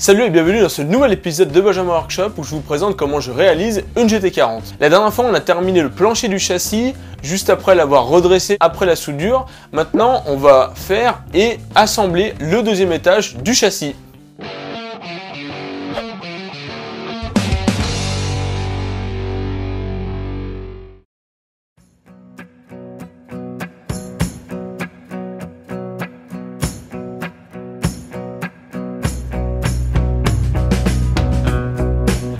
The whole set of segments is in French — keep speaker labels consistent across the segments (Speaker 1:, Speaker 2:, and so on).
Speaker 1: Salut et bienvenue dans ce nouvel épisode de Benjamin Workshop où je vous présente comment je réalise une GT40. La dernière fois on a terminé le plancher du châssis juste après l'avoir redressé après la soudure. Maintenant on va faire et assembler le deuxième étage du châssis.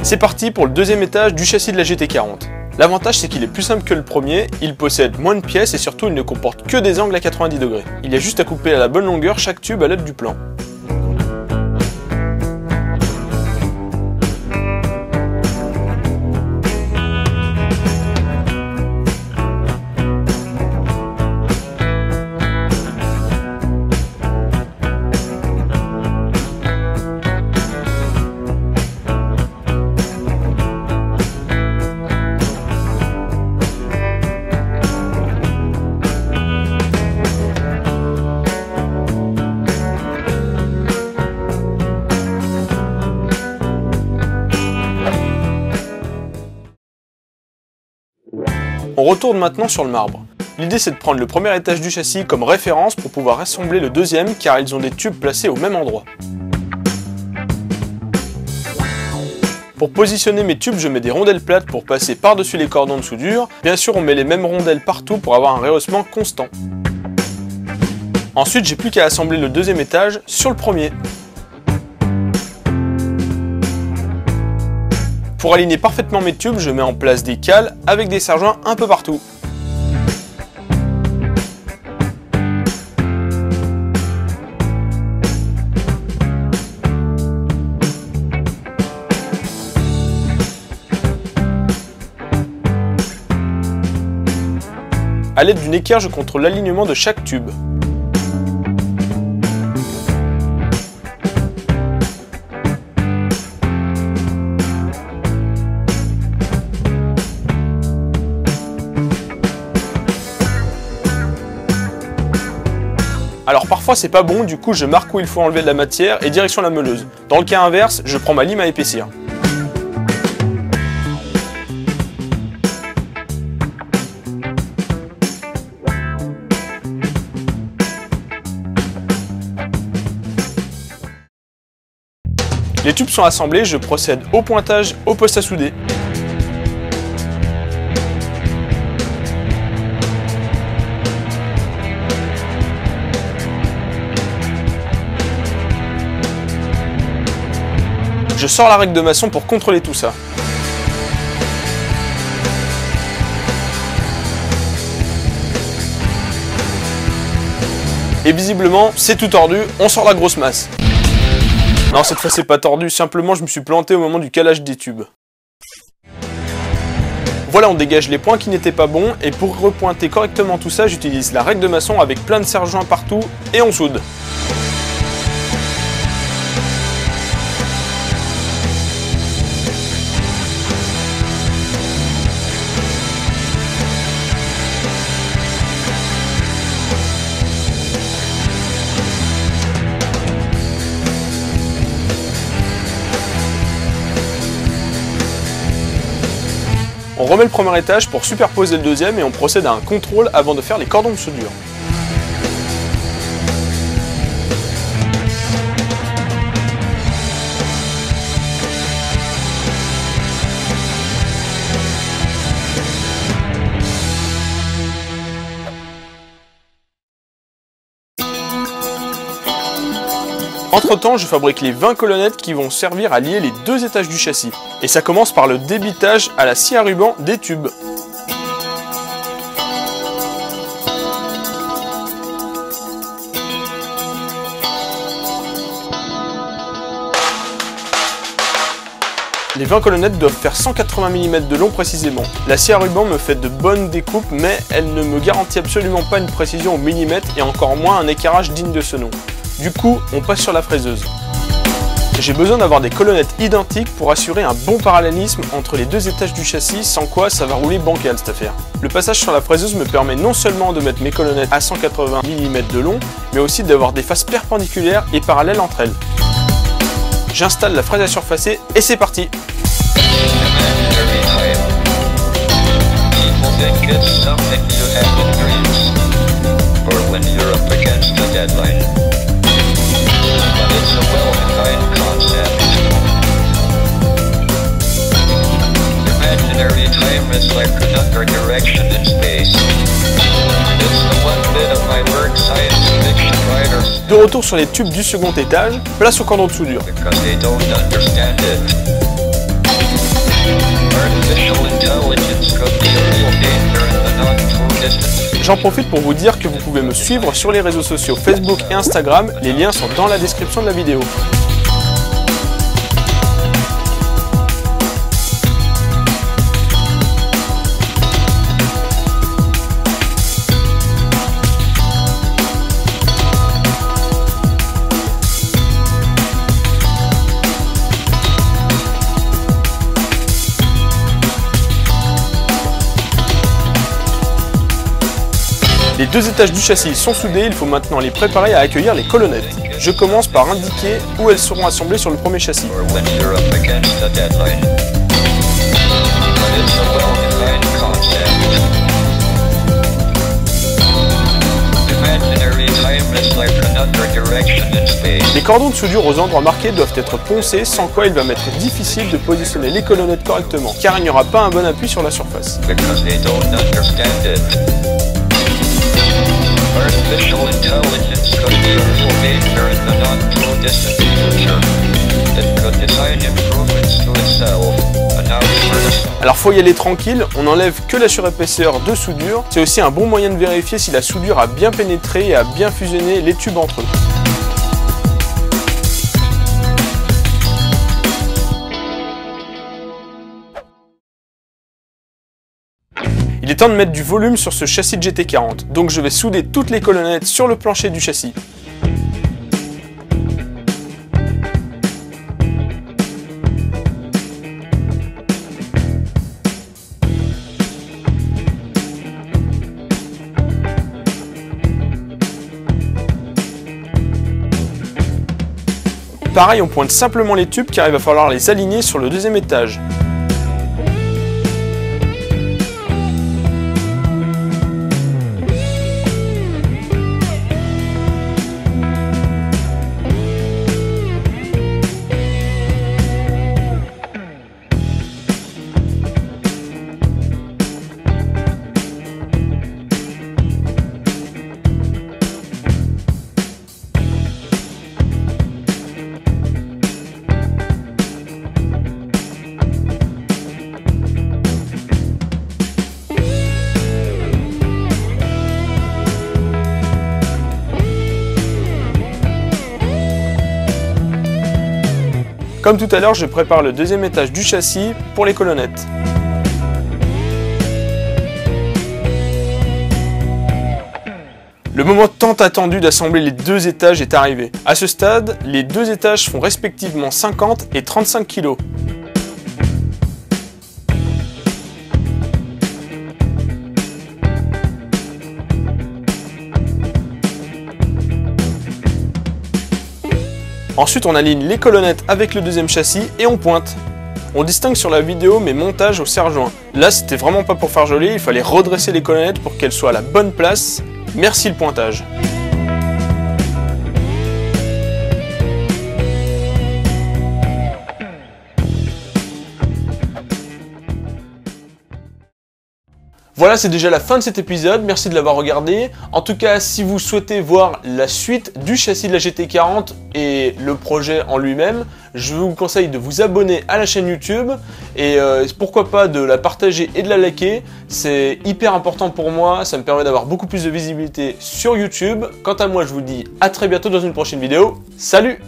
Speaker 1: C'est parti pour le deuxième étage du châssis de la GT40. L'avantage c'est qu'il est plus simple que le premier, il possède moins de pièces et surtout il ne comporte que des angles à 90 degrés. Il y a juste à couper à la bonne longueur chaque tube à l'aide du plan. On retourne maintenant sur le marbre. L'idée c'est de prendre le premier étage du châssis comme référence pour pouvoir assembler le deuxième car ils ont des tubes placés au même endroit. Pour positionner mes tubes, je mets des rondelles plates pour passer par-dessus les cordons de soudure. Bien sûr, on met les mêmes rondelles partout pour avoir un rehaussement constant. Ensuite, j'ai plus qu'à assembler le deuxième étage sur le premier. Pour aligner parfaitement mes tubes, je mets en place des cales avec des serre-joints un peu partout. A l'aide d'une équerre, je contrôle l'alignement de chaque tube. Alors parfois c'est pas bon, du coup je marque où il faut enlever de la matière et direction la meuleuse. Dans le cas inverse, je prends ma lime à épaissir. Les tubes sont assemblés, je procède au pointage au poste à souder. Je sors la règle de maçon pour contrôler tout ça. Et visiblement, c'est tout tordu, on sort la grosse masse. Non, cette fois c'est pas tordu, simplement je me suis planté au moment du calage des tubes. Voilà, on dégage les points qui n'étaient pas bons, et pour repointer correctement tout ça, j'utilise la règle de maçon avec plein de serre-joints partout, et on soude. Remet le premier étage pour superposer le deuxième et on procède à un contrôle avant de faire les cordons de soudure. Entre temps, je fabrique les 20 colonnettes qui vont servir à lier les deux étages du châssis. Et ça commence par le débitage à la scie à ruban des tubes. Les 20 colonnettes doivent faire 180 mm de long précisément. La scie à ruban me fait de bonnes découpes, mais elle ne me garantit absolument pas une précision au millimètre et encore moins un éclairage digne de ce nom. Du coup, on passe sur la fraiseuse. J'ai besoin d'avoir des colonnettes identiques pour assurer un bon parallélisme entre les deux étages du châssis, sans quoi ça va rouler bancal cette affaire. Le passage sur la fraiseuse me permet non seulement de mettre mes colonnettes à 180 mm de long, mais aussi d'avoir des faces perpendiculaires et parallèles entre elles. J'installe la fraise à surfacer et c'est parti De retour sur les tubes du second étage, place au cordon de soudure. J'en profite pour vous dire que vous pouvez me suivre sur les réseaux sociaux Facebook et Instagram, les liens sont dans la description de la vidéo. Les deux étages du châssis sont soudés, il faut maintenant les préparer à accueillir les colonnettes. Je commence par indiquer où elles seront assemblées sur le premier châssis. Les cordons de soudure aux endroits marqués doivent être poncés, sans quoi il va m'être difficile de positionner les colonnettes correctement, car il n'y aura pas un bon appui sur la surface. Alors faut y aller tranquille, on n'enlève que la surépaisseur de soudure. C'est aussi un bon moyen de vérifier si la soudure a bien pénétré et a bien fusionné les tubes entre eux. Temps de mettre du volume sur ce châssis de GT40, donc je vais souder toutes les colonnettes sur le plancher du châssis. Pareil, on pointe simplement les tubes car il va falloir les aligner sur le deuxième étage. Comme tout à l'heure, je prépare le deuxième étage du châssis pour les colonnettes. Le moment tant attendu d'assembler les deux étages est arrivé. A ce stade, les deux étages font respectivement 50 et 35 kg. Ensuite, on aligne les colonnettes avec le deuxième châssis et on pointe. On distingue sur la vidéo mes montages au serre-joint. Là, c'était vraiment pas pour faire joli, il fallait redresser les colonnettes pour qu'elles soient à la bonne place. Merci le pointage. Voilà, c'est déjà la fin de cet épisode, merci de l'avoir regardé. En tout cas, si vous souhaitez voir la suite du châssis de la GT40 et le projet en lui-même, je vous conseille de vous abonner à la chaîne YouTube et euh, pourquoi pas de la partager et de la liker. C'est hyper important pour moi, ça me permet d'avoir beaucoup plus de visibilité sur YouTube. Quant à moi, je vous dis à très bientôt dans une prochaine vidéo. Salut